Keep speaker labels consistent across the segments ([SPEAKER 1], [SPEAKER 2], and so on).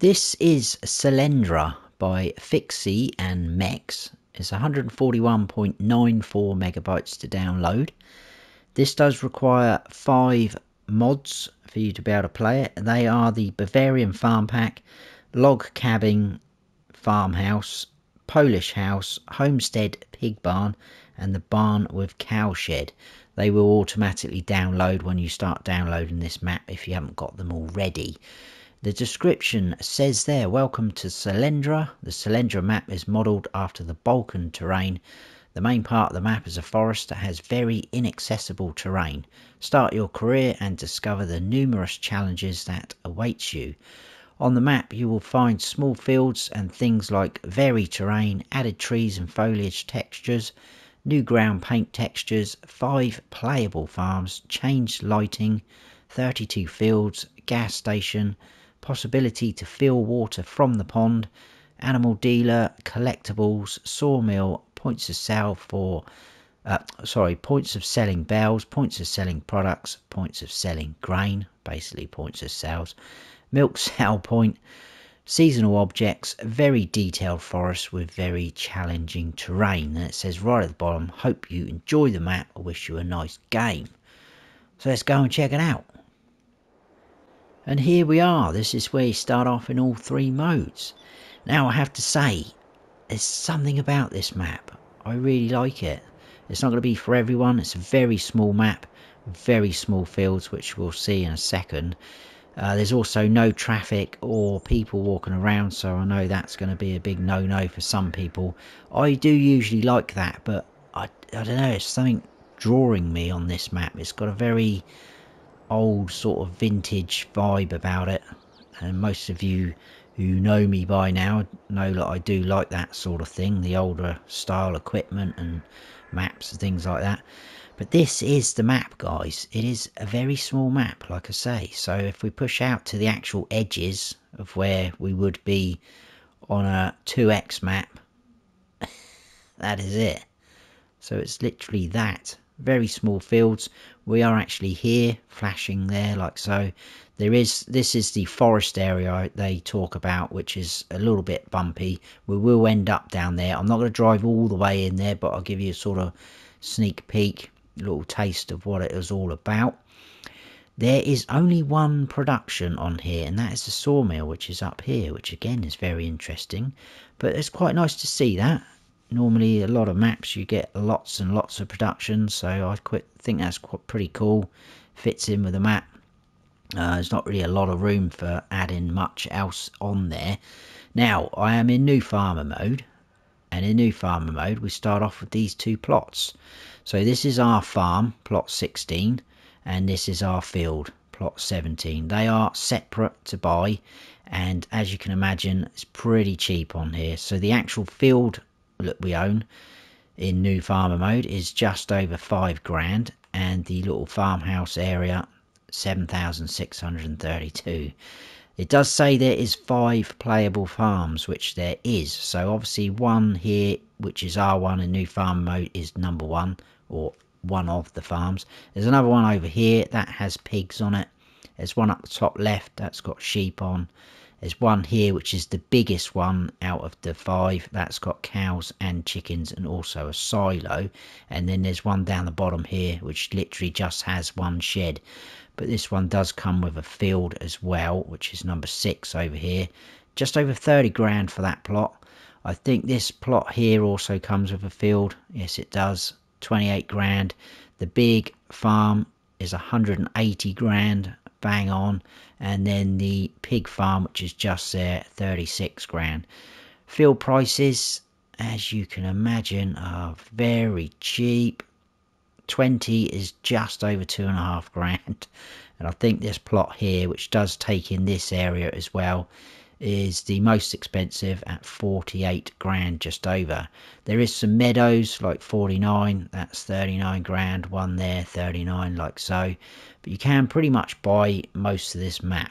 [SPEAKER 1] This is Selendra by Fiksy and MeX. It's 141.94 megabytes to download. This does require five mods for you to be able to play it. They are the Bavarian Farm Pack, Log Cabin Farmhouse, Polish House, Homestead Pig Barn, and the Barn with Cowshed. They will automatically download when you start downloading this map if you haven't got them already. The description says there, welcome to Selendra. The Selendra map is modelled after the Balkan terrain. The main part of the map is a forest that has very inaccessible terrain. Start your career and discover the numerous challenges that awaits you. On the map you will find small fields and things like varied terrain, added trees and foliage textures, new ground paint textures, 5 playable farms, changed lighting, 32 fields, gas station, possibility to fill water from the pond, animal dealer, collectibles, sawmill, points of sale for uh, sorry, points of selling bales, points of selling products, points of selling grain, basically points of sales, milk sale point, seasonal objects, very detailed forest with very challenging terrain. And it says right at the bottom, hope you enjoy the map, I wish you a nice game. So let's go and check it out. And here we are. This is where you start off in all three modes. Now I have to say, there's something about this map. I really like it. It's not going to be for everyone. It's a very small map, very small fields, which we'll see in a second. Uh, there's also no traffic or people walking around, so I know that's going to be a big no-no for some people. I do usually like that, but I, I don't know, it's something drawing me on this map. It's got a very old sort of vintage vibe about it. And most of you who know me by now know that I do like that sort of thing the older style equipment and maps and things like that. But this is the map guys. It is a very small map like I say. So if we push out to the actual edges of where we would be on a 2x map that is it. So it's literally that very small fields. We are actually here flashing there like so. There is this is the forest area they talk about which is a little bit bumpy. We will end up down there. I'm not going to drive all the way in there but i'll give you a sort of sneak peek little taste of what it is all about. There is only one production on here and that is the sawmill which is up here which again is very interesting. But it's quite nice to see that normally a lot of maps you get lots and lots of production so I think that's quite pretty cool. Fits in with the map. Uh, there's not really a lot of room for adding much else on there. Now I am in new farmer mode and in new farmer mode we start off with these two plots. So this is our farm plot 16 and this is our field plot 17 they are separate to buy and as you can imagine it's pretty cheap on here. So the actual field that we own in new farmer mode is just over five grand and the little farmhouse area 7632 it does say there is five playable farms which there is. So obviously one here which is r1 in new farm mode is number one or one of the farms. There's another one over here that has pigs on it. There's one up the top left that's got sheep on there's one here which is the biggest one out of the five. That's got cows and chickens and also a silo. And then there's one down the bottom here which literally just has one shed. But this one does come with a field as well, which is number six over here. Just over 30 grand for that plot. I think this plot here also comes with a field. Yes, it does. 28 grand. The big farm is 180 grand bang on. And then the pig farm which is just there 36 grand. Field prices as you can imagine are very cheap. 20 is just over two and a half grand. And i think this plot here which does take in this area as well is the most expensive at 48 grand just over. There is some meadows like 49 that's 39 grand one there 39 like so. But you can pretty much buy most of this map.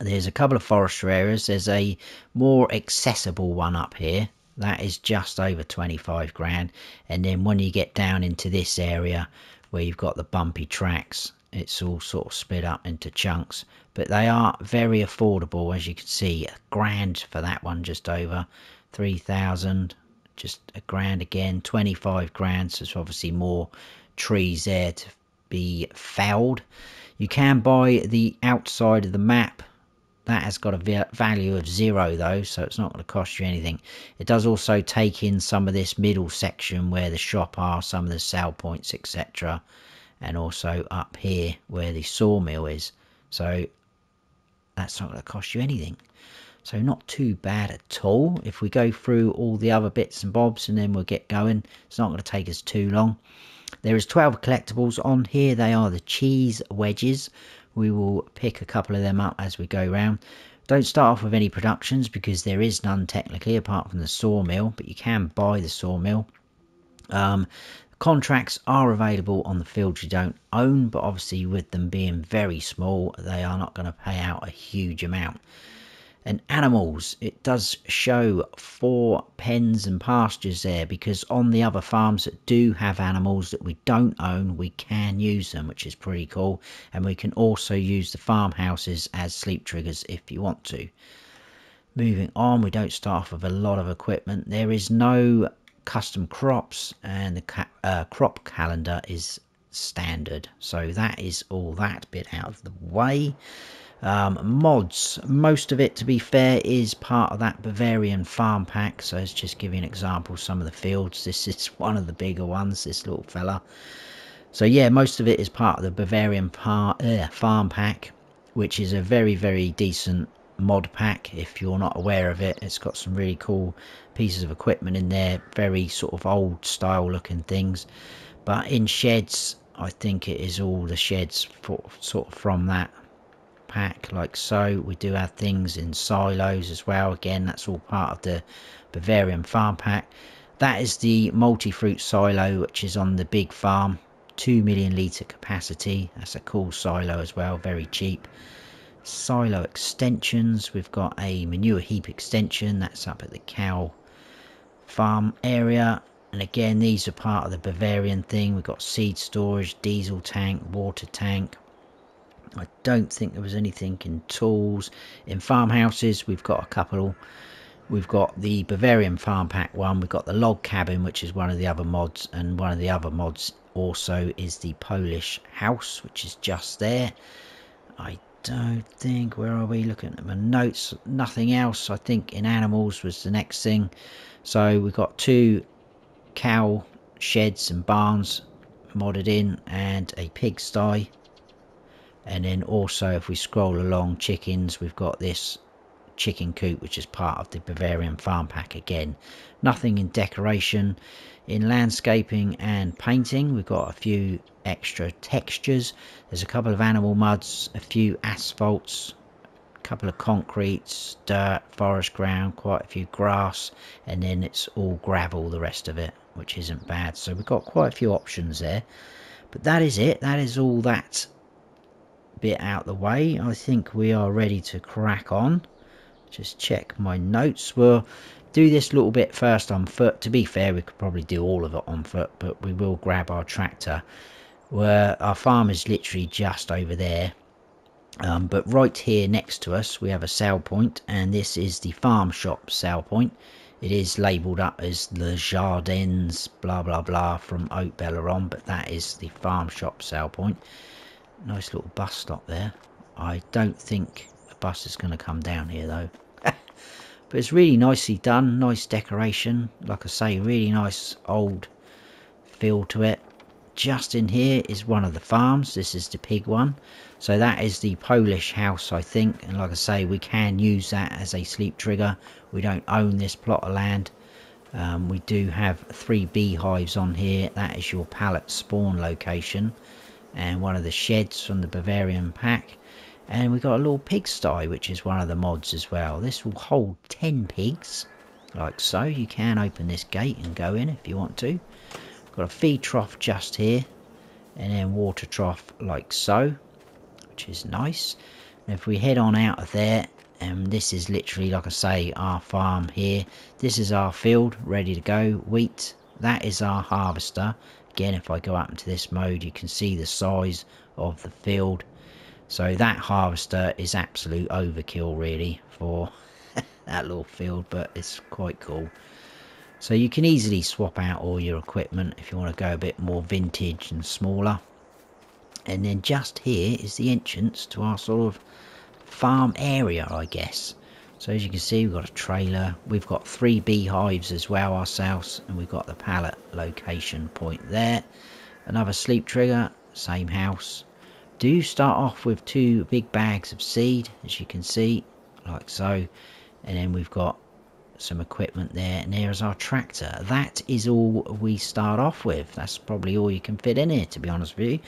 [SPEAKER 1] There's a couple of forestry areas. There's a more accessible one up here. That is just over 25 grand. And then when you get down into this area where you've got the bumpy tracks it's all sort of split up into chunks but they are very affordable as you can see. A grand for that one just over 3000 just a grand again 25 grand so it's obviously more trees there to be felled. You can buy the outside of the map. That has got a value of zero though so it's not going to cost you anything. It does also take in some of this middle section where the shop are some of the sell points etc and also up here where the sawmill is. So that's not going to cost you anything. So not too bad at all. If we go through all the other bits and bobs and then we'll get going it's not going to take us too long. There is 12 collectibles on here. They are the cheese wedges. We will pick a couple of them up as we go round. Don't start off with any productions because there is none technically apart from the sawmill, but you can buy the sawmill. Um, contracts are available on the fields you don't own, but obviously with them being very small, they are not going to pay out a huge amount. And animals it does show four pens and pastures there because on the other farms that do have animals that we don't own we can use them which is pretty cool. And we can also use the farmhouses as sleep triggers if you want to. Moving on we don't start off with a lot of equipment. There is no custom crops and the ca uh, crop calendar is standard so that is all that bit out of the way um, mods, most of it to be fair is part of that Bavarian farm pack. So let's just give you an example. Some of the fields, this is one of the bigger ones, this little fella. So yeah, most of it is part of the Bavarian par uh, farm pack, which is a very, very decent mod pack if you're not aware of it. It's got some really cool pieces of equipment in there, very sort of old style looking things. But in sheds, I think it is all the sheds for, sort of from that pack like so. We do have things in silos as well. Again, that's all part of the Bavarian farm pack. That is the multi-fruit silo, which is on the big farm. 2 million litre capacity. That's a cool silo as well, very cheap. Silo extensions. We've got a manure heap extension. That's up at the cow farm area. And again, these are part of the Bavarian thing. We've got seed storage, diesel tank, water tank, I don't think there was anything in tools. In farmhouses, we've got a couple. We've got the Bavarian Farm Pack one. We've got the log cabin, which is one of the other mods. And one of the other mods also is the Polish house, which is just there. I don't think, where are we looking at my notes? Nothing else. I think in animals was the next thing. So we've got two cow sheds and barns modded in and a pigsty and then also if we scroll along chickens we've got this chicken coop which is part of the Bavarian farm pack again nothing in decoration in landscaping and painting we've got a few extra textures. There's a couple of animal muds a few asphalts a couple of concretes dirt forest ground quite a few grass and then it's all gravel the rest of it which isn't bad. So we've got quite a few options there. But that is it. That is all that bit out the way, I think we are ready to crack on. Just check my notes. We'll do this little bit first on foot. To be fair, we could probably do all of it on foot, but we will grab our tractor. Where our farm is literally just over there. Um, but right here next to us, we have a sale point, and this is the farm shop sale point. It is labelled up as the Jardins, blah blah blah, from Haute Belleron, but that is the farm shop sale point. Nice little bus stop there. I don't think a bus is going to come down here though. But it's really nicely done. Nice decoration. Like I say, really nice old feel to it. Just in here is one of the farms. This is the pig one. So that is the Polish house, I think. And like I say, we can use that as a sleep trigger. We don't own this plot of land. Um, we do have three beehives on here. That is your pallet spawn location and one of the sheds from the Bavarian pack. And we've got a little pigsty, which is one of the mods as well. This will hold 10 pigs, like so. You can open this gate and go in if you want to. Got a feed trough just here, and then water trough like so, which is nice. And if we head on out of there, and this is literally, like I say, our farm here. This is our field, ready to go. Wheat, that is our harvester again if I go up into this mode you can see the size of the field so that harvester is absolute overkill really for that little field but it's quite cool. So you can easily swap out all your equipment if you want to go a bit more vintage and smaller. And then just here is the entrance to our sort of farm area I guess. So as you can see we've got a trailer. We've got three beehives as well ourselves and we've got the pallet location point there. Another sleep trigger same house do start off with two big bags of seed as you can see like so and then we've got some equipment there. And there's our tractor. That is all we start off with. That's probably all you can fit in here to be honest with you.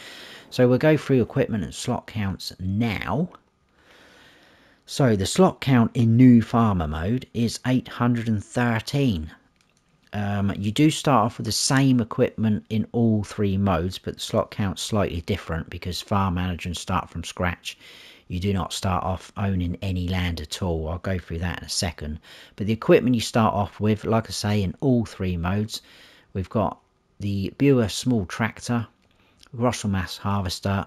[SPEAKER 1] So we'll go through equipment and slot counts now. So the slot count in new farmer mode is 813 um, you do start off with the same equipment in all three modes but the slot count's slightly different because farm manager and start from scratch you do not start off owning any land at all. I'll go through that in a second. But the equipment you start off with, like I say, in all three modes, we've got the Bührer small tractor, Rostselmash harvester,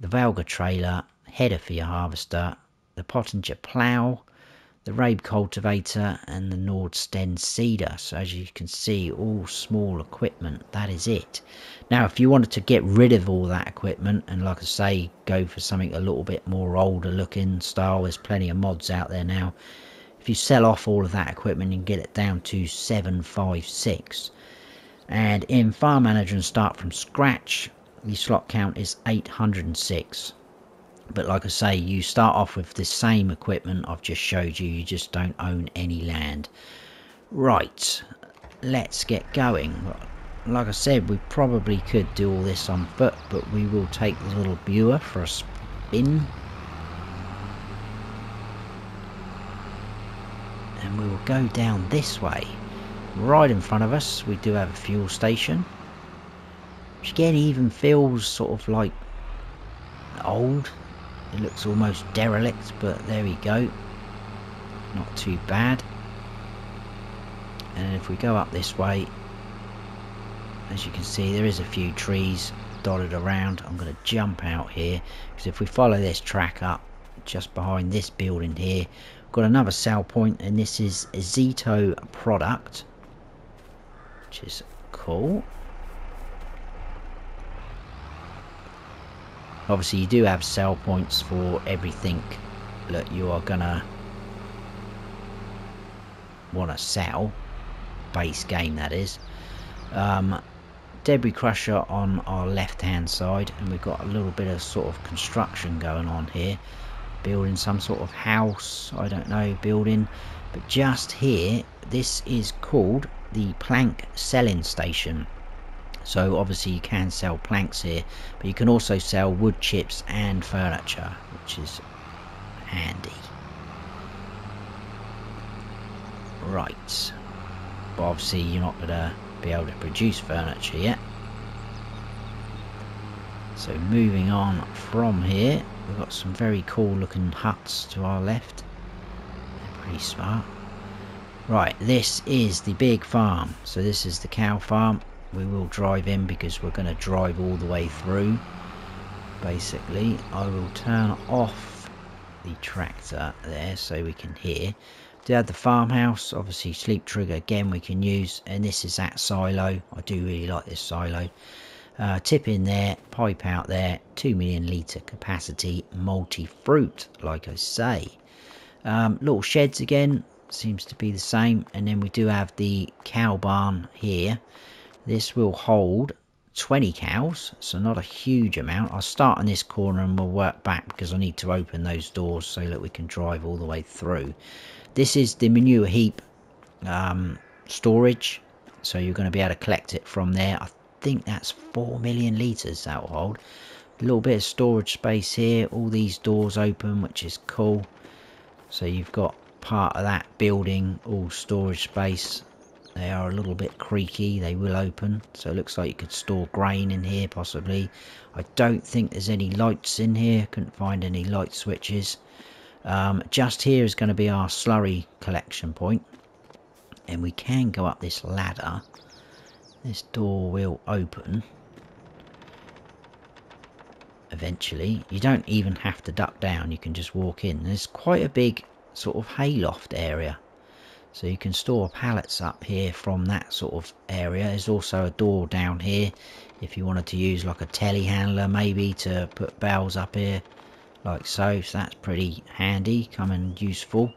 [SPEAKER 1] the Valga trailer, header for your harvester, the Pöttinger plough, the Rabe cultivator and the Nordsten seeder. So as you can see, all small equipment, that is it. Now, if you wanted to get rid of all that equipment and like I say, go for something a little bit more older looking style, there's plenty of mods out there now. If you sell off all of that equipment and get it down to 756 and in Farm Manager and start from scratch, the slot count is 806 but like I say you start off with the same equipment I've just showed you you just don't own any land. Right let's get going. Like I said we probably could do all this on foot but we will take the little Bührer for a spin. And we will go down this way. Right in front of us we do have a fuel station which again even feels sort of like old it looks almost derelict, but there we go. Not too bad. And if we go up this way, as you can see, there is a few trees dotted around. I'm going to jump out here, because if we follow this track up, just behind this building here, we've got another sell point, and this is a Zito product, which is cool. Obviously you do have sell points for everything that you are gonna want to sell. Base game that is. Um, debris crusher on our left hand side and we've got a little bit of sort of construction going on here. Building some sort of house I don't know building. But just here this is called the plank selling station so obviously you can sell planks here, but you can also sell wood chips and furniture, which is handy. Right. But obviously you're not going to be able to produce furniture yet. So moving on from here, we've got some very cool looking huts to our left. They're pretty smart. Right, this is the big farm. So this is the cow farm we will drive in because we're going to drive all the way through. Basically I will turn off the tractor there so we can hear. Do have the farmhouse obviously sleep trigger again we can use and this is that silo. I do really like this silo. Uh, tip in there pipe out there 2 million litre capacity multi-fruit like I say. Um, little sheds again seems to be the same. And then we do have the cow barn here this will hold 20 cows, so not a huge amount. I'll start in this corner and we'll work back because I need to open those doors so that we can drive all the way through. This is the manure heap um, storage, so you're going to be able to collect it from there. I think that's 4 million litres that will hold. A little bit of storage space here, all these doors open, which is cool. So you've got part of that building, all storage space they are a little bit creaky, they will open, so it looks like you could store grain in here possibly. I don't think there's any lights in here, couldn't find any light switches. Um, just here is going to be our slurry collection point, and we can go up this ladder. this door will open eventually. You don't even have to duck down, you can just walk in. There's quite a big sort of hayloft area. So you can store pallets up here from that sort of area. There's also a door down here if you wanted to use like a telehandler maybe to put bales up here like so. So that's pretty handy, coming useful.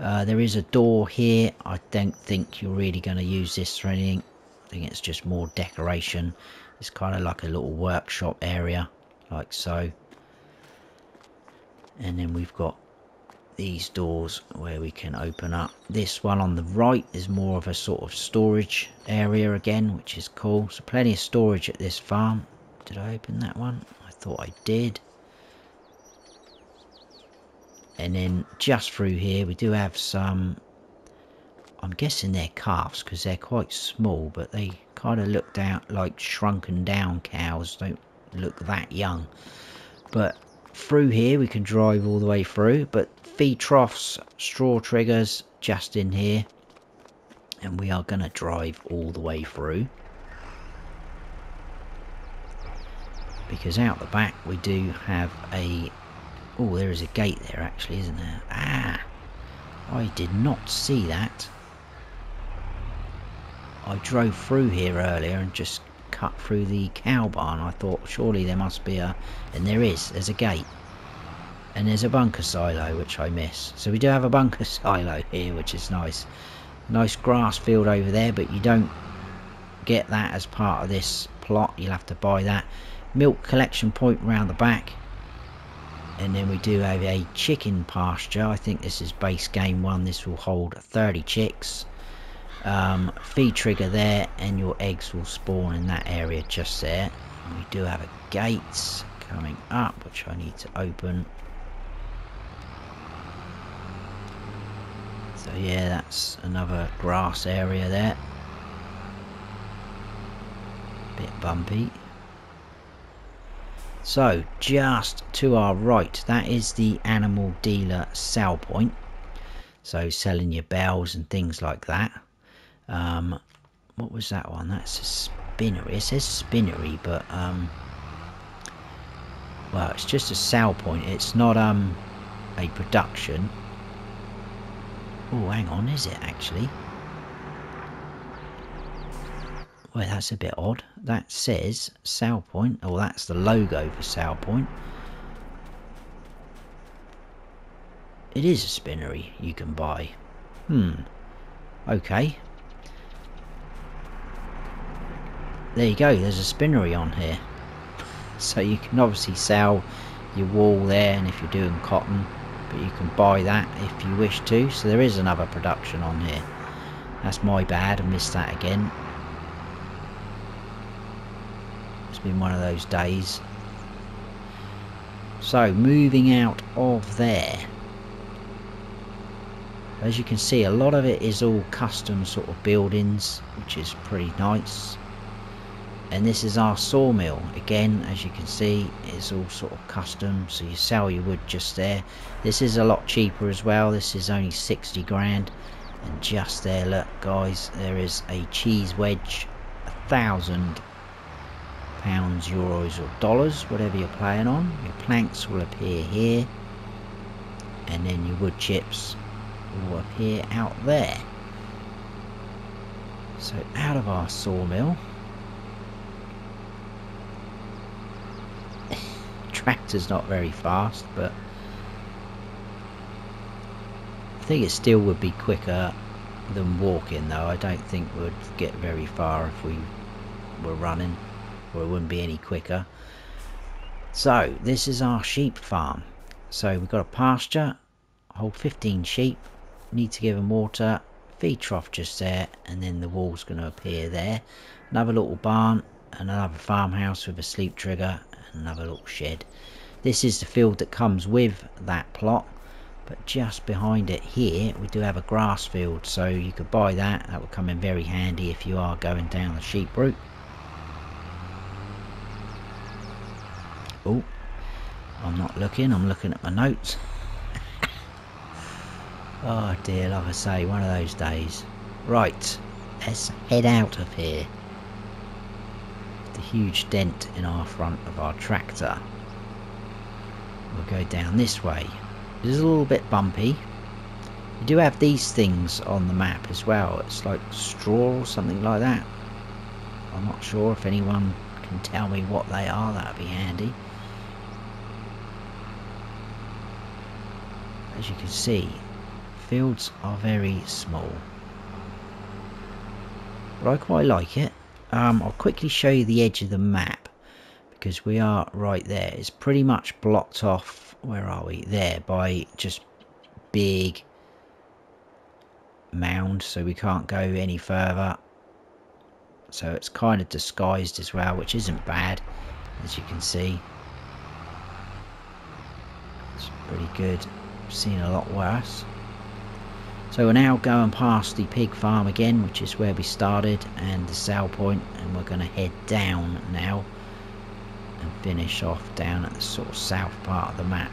[SPEAKER 1] Uh, there is a door here. I don't think you're really going to use this for anything. I think it's just more decoration. It's kind of like a little workshop area like so. And then we've got these doors where we can open up. This one on the right is more of a sort of storage area again, which is cool. So plenty of storage at this farm. Did I open that one? I thought I did. And then just through here we do have some, I'm guessing they're calves because they're quite small, but they kind of looked out like shrunken down cows. Don't look that young. But through here we can drive all the way through, but feed troughs, straw triggers just in here. And we are going to drive all the way through. Because out the back we do have a... Oh, there is a gate there actually, isn't there? Ah! I did not see that. I drove through here earlier and just cut through the cow barn. I thought surely there must be a... And there is. There's a gate. And there's a bunker silo, which I miss. So we do have a bunker silo here, which is nice. Nice grass field over there, but you don't get that as part of this plot. You'll have to buy that. Milk collection point around the back. And then we do have a chicken pasture. I think this is base game one. This will hold 30 chicks. Um, feed trigger there and your eggs will spawn in that area just there. And we do have a gate coming up which I need to open. So yeah, that's another grass area there. Bit bumpy. So, just to our right, that is the animal dealer sell point. So, selling your bales and things like that. Um, what was that one? That's a spinnery. It says spinnery, but, um, well, it's just a sell point. It's not um, a production. Oh, hang on, is it actually? Well, that's a bit odd. That says sale point. Oh, that's the logo for sale point. It is a spinnery you can buy. Hmm. Okay. There you go, there's a spinnery on here. So you can obviously sell your wool there and if you're doing cotton but you can buy that if you wish to. So there is another production on here. That's my bad I missed that again. It's been one of those days. So moving out of there. As you can see a lot of it is all custom sort of buildings which is pretty nice and this is our sawmill. Again as you can see it's all sort of custom so you sell your wood just there. This is a lot cheaper as well. This is only 60 grand. And just there look guys there is a cheese wedge a thousand pounds euros or dollars whatever you're playing on. Your planks will appear here. And then your wood chips will appear out there. So out of our sawmill tractor's not very fast, but I think it still would be quicker than walking though. I don't think we'd get very far if we were running, or it wouldn't be any quicker. So, this is our sheep farm. So, we've got a pasture, hold 15 sheep, need to give them water, feed trough just there, and then the wall's going to appear there. Another little barn, and another farmhouse with a sleep trigger, another little shed. This is the field that comes with that plot, but just behind it here we do have a grass field, so you could buy that. That would come in very handy if you are going down the sheep route. Oh, I'm not looking, I'm looking at my notes. oh dear, like I say, one of those days. Right, let's head out of here. Huge dent in our front of our tractor. We'll go down this way. It is a little bit bumpy. You do have these things on the map as well. It's like straw or something like that. I'm not sure if anyone can tell me what they are. That would be handy. As you can see, fields are very small. But I quite like it. Um, I'll quickly show you the edge of the map because we are right there. It's pretty much blocked off, where are we? There, by just big mound so we can't go any further. So it's kind of disguised as well, which isn't bad, as you can see. It's pretty good. I've seen a lot worse. So we're now going past the pig farm again, which is where we started, and the sale point, and we're going to head down now and finish off down at the sort of south part of the map.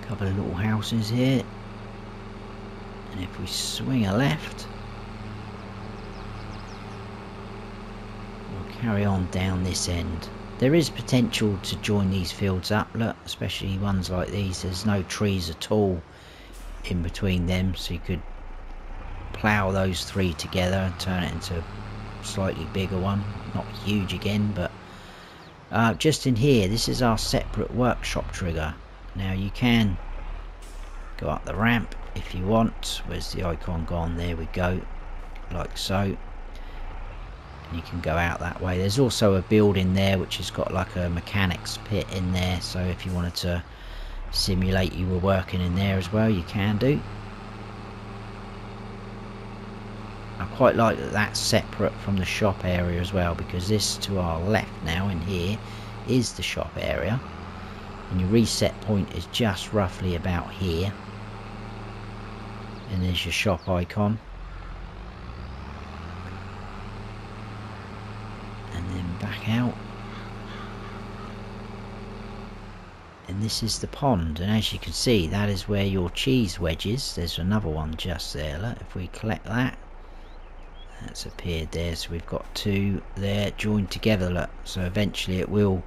[SPEAKER 1] A couple of little houses here, and if we swing a left, we'll carry on down this end. There is potential to join these fields up, look, especially ones like these. There's no trees at all in between them, so you could plough those three together and turn it into a slightly bigger one. Not huge again, but uh, just in here, this is our separate workshop trigger. Now you can go up the ramp if you want. Where's the icon gone? There we go, like so you can go out that way. There's also a building there which has got like a mechanics pit in there so if you wanted to simulate you were working in there as well you can do. I quite like that that's separate from the shop area as well because this to our left now in here is the shop area and your reset point is just roughly about here. And there's your shop icon back out. And this is the pond, and as you can see, that is where your cheese wedges. There's another one just there. Look, if we collect that, that's appeared there. So we've got two there joined together. Look, so eventually it will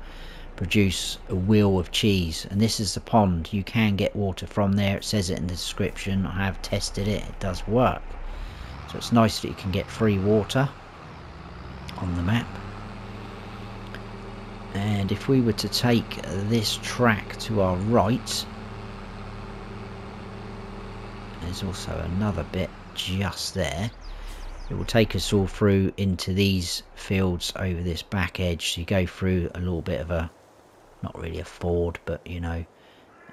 [SPEAKER 1] produce a wheel of cheese. And this is the pond. You can get water from there. It says it in the description. I have tested it. It does work. So it's nice that you can get free water on the map and if we were to take this track to our right there's also another bit just there. It will take us all through into these fields over this back edge. So you go through a little bit of a not really a ford but you know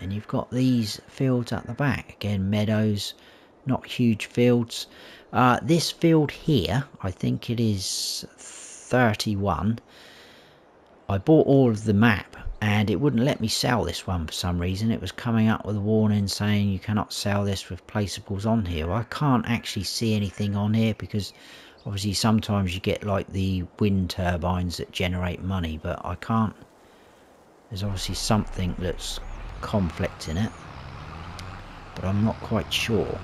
[SPEAKER 1] and you've got these fields at the back. Again meadows not huge fields. Uh, this field here I think it is 31 I bought all of the map and it wouldn't let me sell this one for some reason. It was coming up with a warning saying you cannot sell this with placeables on here. I can't actually see anything on here because obviously sometimes you get like the wind turbines that generate money, but I can't. There's obviously something that's conflicting it, but I'm not quite sure.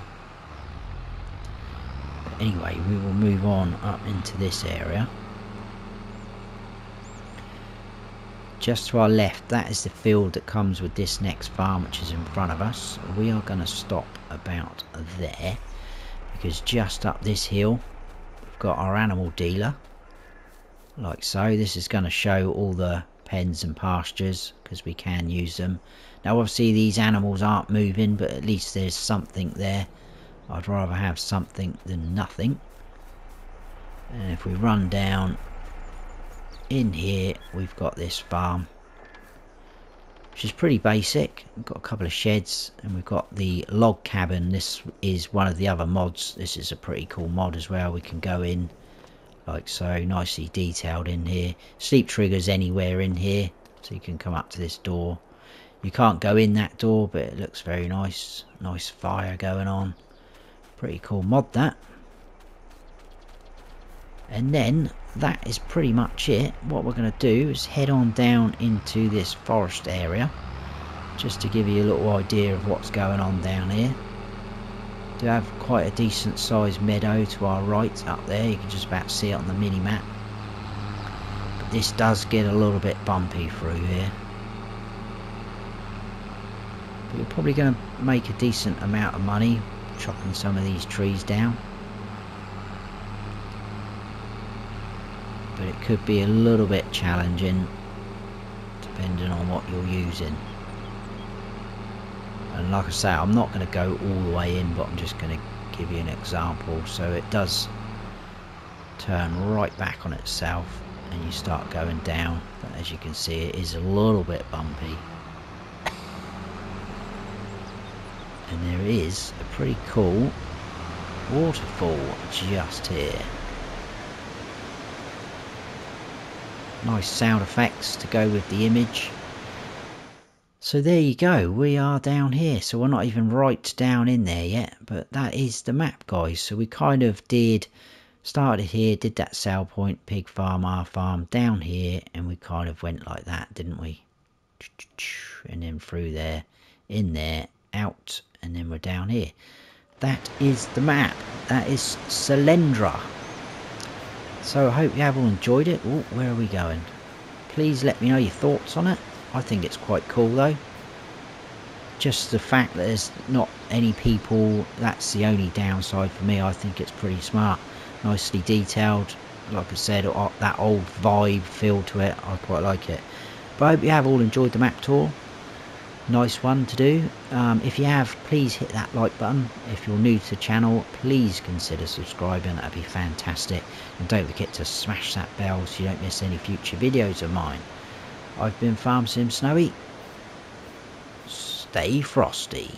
[SPEAKER 1] But anyway, we will move on up into this area. Just to our left that is the field that comes with this next farm which is in front of us. We are going to stop about there because just up this hill we've got our animal dealer. Like so this is going to show all the pens and pastures because we can use them. Now obviously these animals aren't moving but at least there's something there. I'd rather have something than nothing. And if we run down in here we've got this farm which is pretty basic. We've got a couple of sheds and we've got the log cabin. This is one of the other mods. This is a pretty cool mod as well. We can go in like so nicely detailed in here. Sleep triggers anywhere in here so you can come up to this door. You can't go in that door but it looks very nice. Nice fire going on. Pretty cool mod that and then that is pretty much it. What we're going to do is head on down into this forest area just to give you a little idea of what's going on down here. Do have quite a decent sized meadow to our right up there. You can just about see it on the mini map but this does get a little bit bumpy through here. But you're probably going to make a decent amount of money chopping some of these trees down but it could be a little bit challenging depending on what you're using. And like I say I'm not going to go all the way in but I'm just going to give you an example. So it does turn right back on itself and you start going down. But as you can see it is a little bit bumpy. And there is a pretty cool waterfall just here nice sound effects to go with the image so there you go, we are down here, so we're not even right down in there yet, but that is the map guys, so we kind of did, started here, did that sell point, pig farm, our farm, down here, and we kind of went like that, didn't we? And then through there, in there, out, and then we're down here. That is the map, that is Selendra. So I hope you have all enjoyed it. Ooh, where are we going? Please let me know your thoughts on it. I think it's quite cool though. Just the fact that there's not any people, that's the only downside for me. I think it's pretty smart, nicely detailed. Like I said, that old vibe feel to it, I quite like it. But I hope you have all enjoyed the map tour. Nice one to do. Um, if you have, please hit that like button. If you're new to the channel, please consider subscribing. That'd be fantastic. And don't forget to smash that bell so you don't miss any future videos of mine. I've been Farm Sim Snowy. Stay frosty.